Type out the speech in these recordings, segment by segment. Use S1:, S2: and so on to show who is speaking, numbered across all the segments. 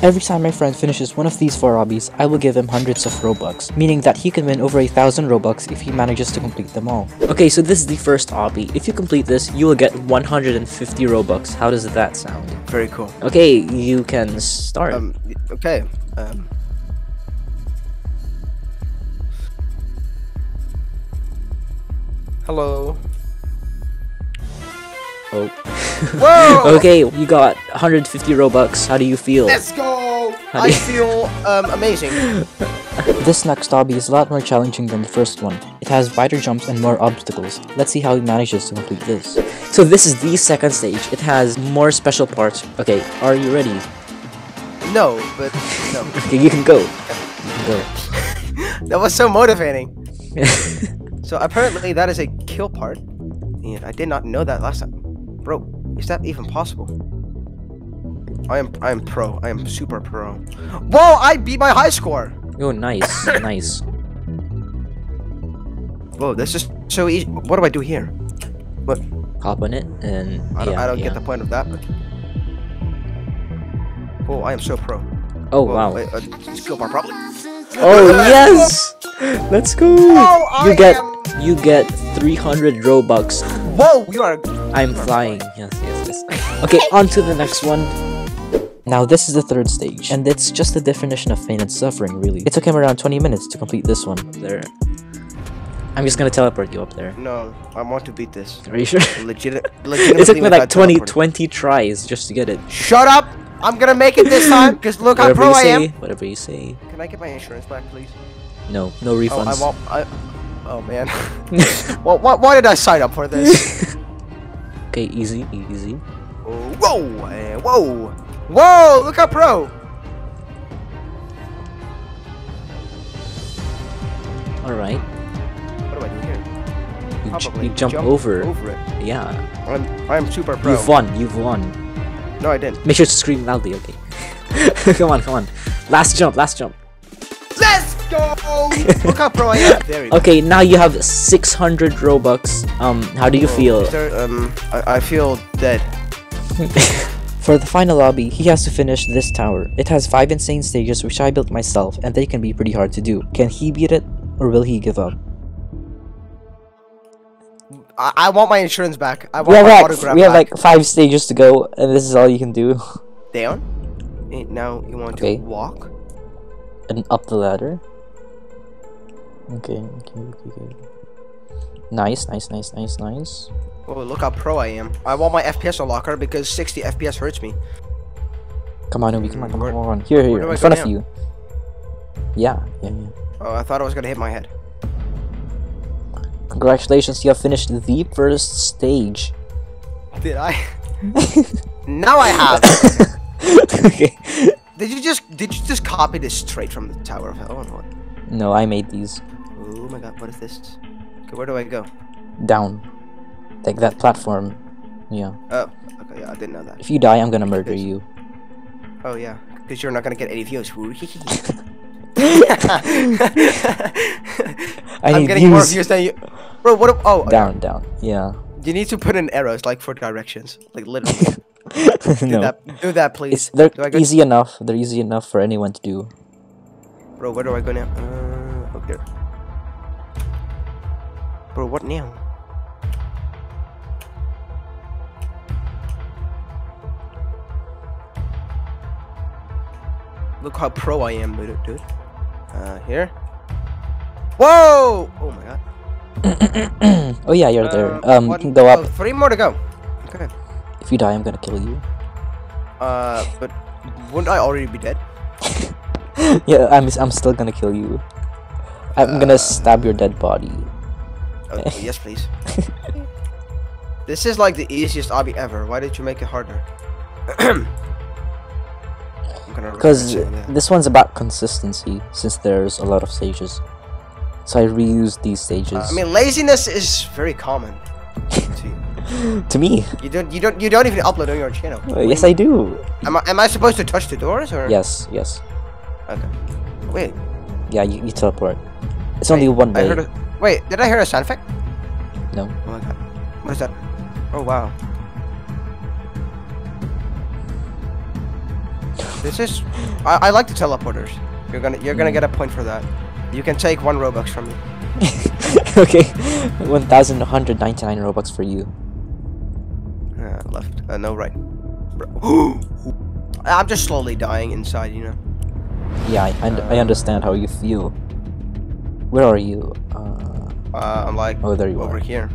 S1: Every time my friend finishes one of these four obbies, I will give him hundreds of Robux, meaning that he can win over a thousand Robux if he manages to complete them all. Okay, so this is the first obby. If you complete this, you will get 150 Robux. How does that sound?
S2: Very cool.
S1: Okay, you can start.
S2: Um. Okay. Um. Hello.
S1: Oh.
S2: Whoa!
S1: okay, you got 150 Robux. How do you feel?
S2: Let's go!
S1: How
S2: I feel um amazing.
S1: This next obby is a lot more challenging than the first one. It has wider jumps and more obstacles. Let's see how he manages to complete this. So this is the second stage. It has more special parts. Okay, are you ready?
S2: No, but no.
S1: Okay, you can go. You can go.
S2: That was so motivating. So apparently that is a kill part, and I did not know that last time. Bro, is that even possible? I am I am pro. I am super pro. Whoa! I beat my high score.
S1: Oh, nice, nice.
S2: Whoa, this is so easy. What do I do here? What?
S1: Hop on it and
S2: I don't,
S1: yeah,
S2: I don't
S1: yeah.
S2: get the point of that. But... Oh, I am so pro.
S1: Oh
S2: Whoa,
S1: wow.
S2: Wait, uh, skill bar probably.
S1: Oh yes! Let's go!
S2: Oh,
S1: you
S2: I
S1: get
S2: am-
S1: you get 300 Robux.
S2: Whoa, you are.
S1: I'm flying. Yes, yes, yes. Okay, on to the next one. Now this is the third stage, and it's just the definition of pain and suffering, really. It took him around 20 minutes to complete this one. There. I'm just gonna teleport you up there.
S2: No, I want to beat this.
S1: Are you sure?
S2: Legit.
S1: it took me like
S2: without
S1: 20, 20 tries just to get it.
S2: Shut up! I'm gonna make it this time. Cause look how
S1: Whatever
S2: pro
S1: you
S2: I
S1: say,
S2: am.
S1: whatever you say.
S2: Can I get my insurance back, please?
S1: No, no refunds.
S2: Oh, I won't. I. Oh man. well, why, why did I sign up for this?
S1: okay, easy, easy.
S2: whoa! eh, Whoa! Whoa! Look how pro.
S1: Alright.
S2: What do I do here?
S1: You,
S2: Probably
S1: you jump, over.
S2: Over it.
S1: Yeah.
S2: I'm. I'm super pro.
S1: You've won, you've won.
S2: No, I didn't.
S1: Make sure to scream loudly, okay? come on, come on. Last jump, last jump.
S2: Let's go! look how pro I am. Very.
S1: Okay, now you have 600 Robux. Um, how do you
S2: Whoa,
S1: feel?
S2: there, um, I, I feel dead.
S1: For the final obby, he has to finish this tower. It has 5 insane stages which I built myself and they can be pretty hard to do. Can he beat it or will he give up?
S2: I, I want my insurance back. I
S1: We have,
S2: my
S1: like, we have
S2: back.
S1: like 5 stages to go and this is all you can do.
S2: down. And now you want
S1: Okay.
S2: to walk.
S1: and up the ladder. Okay, okay, okay, okay. Nice, nice, nice, nice, nice.
S2: Oh, look how pro I am. I want my FPS unlocker because 60 FPS hurts me.
S1: Come on, Obi, come on, come mm,
S2: on,
S1: come on. Here, here,
S2: I
S1: in front of
S2: now?
S1: you. Yeah, yeah, yeah.
S2: Oh, I thought I was gonna hit my head.
S1: Congratulations, you have finished the first stage.
S2: Did I? now I have.
S1: okay.
S2: Did you just did you just copy this straight from the Tower of Hell or what?
S1: No, I made these.
S2: Oh my god, what is this? Okay, where do I go?
S1: Down. Like that platform. Yeah.
S2: Oh, okay, yeah, I didn't know that.
S1: If you die, I'm gonna murder you.
S2: Oh yeah, because you're not gonna get any views.
S1: I
S2: I'm
S1: need
S2: getting more
S1: views.
S2: views than you. Bro, what? If, oh, okay.
S1: Down, down. Yeah.
S2: You need to put in arrows like for directions, like literally. Do
S1: no.
S2: that. Do that, please.
S1: It's they're
S2: go-
S1: easy enough. They're easy enough for anyone to do.
S2: Bro, where do I go now? Uh, up there. Bro, what now? Look how pro I am, dude. dude. Uh, here. Whoa! Oh my god.
S1: oh yeah, you're there.
S2: Uh,
S1: Um,
S2: one-
S1: go
S2: oh,
S1: up.
S2: three more to go. Okay.
S1: If you die, I'm gonna kill you.
S2: Uh, but wouldn't I already be dead?
S1: yeah, I'm I'm still gonna kill you. I'm
S2: Uh.
S1: gonna stab your dead body.
S2: Oh, yes, please. this is like the easiest obby ever. Why did you make it harder? I'm gonna regret
S1: Because this one's about consistency, since there's a lot of stages. So I reused these stages.
S2: Uh, I mean, laziness is very common. to
S1: to me,
S2: You don't, you don't, you don't even upload on your channel.
S1: Uh, yes I do.
S2: Am I, am I supposed to touch the doors or?
S1: Yes, yes.
S2: Okay. Wait.
S1: Yeah, you, you teleport. It's only one
S2: I
S1: way.
S2: Wait, did I hear a sound effect?
S1: No.
S2: Oh my god. What is that? Oh wow. This is. I, I like the teleporters. You're gonna you're gonna get a point for that. You can take one robux from me.
S1: okay, 1,199 Robux for you.
S2: Uh, left. Uh, no right. I'm just slowly dying inside. You know.
S1: Yeah, I, und- I understand how you feel. Where are you? Uh,
S2: I'm like
S1: oh, there you
S2: over
S1: are.
S2: here.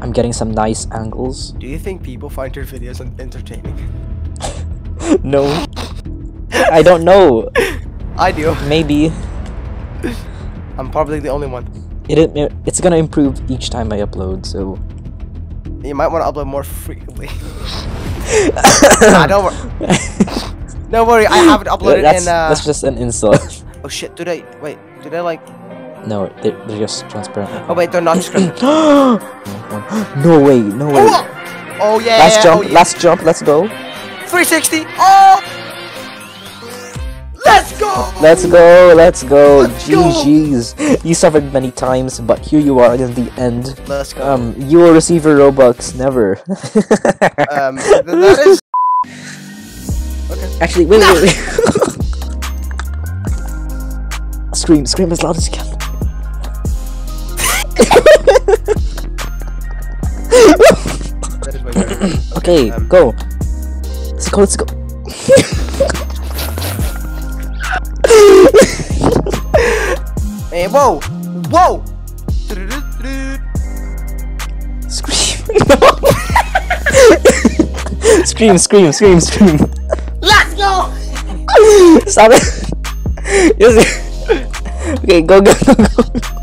S1: I'm getting some nice angles.
S2: Do you think people find your videos entertaining?
S1: no. I don't know.
S2: I do.
S1: Maybe.
S2: I'm probably the only one.
S1: It, it it's gonna improve each time I upload, so
S2: You might want to upload more frequently. nah, don't worry. Don't worry. I haven't uploaded
S1: that's,
S2: in. Uh...
S1: that's just an insult.
S2: Oh shit! Did I wait? Did I like?
S1: no, they're, they're just transparent.
S2: Oh wait, they're not scripted.
S1: no way, no way.
S2: Oh, oh yeah.
S1: Last
S2: yeah,
S1: jump,
S2: oh, yeah.
S1: last jump, let's go.
S2: 360. Oh. Let's go.
S1: Let's go, let's go.
S2: Let's go.
S1: GG's. You suffered many times, but here you are in the end.
S2: Let's go.
S1: Um, you will receive your Robux, never.
S2: Um, that is. Okay.
S1: Actually, wait, wait, wait. scream, scream as loud as you can.
S2: That is way better.
S1: Okay,
S2: um,
S1: go. Let's go, let's go.
S2: Hey, whoa, whoa.
S1: Scream. scream, scream, scream, scream.
S2: Let's go.
S1: Stop it. Okay, go, go, go, go.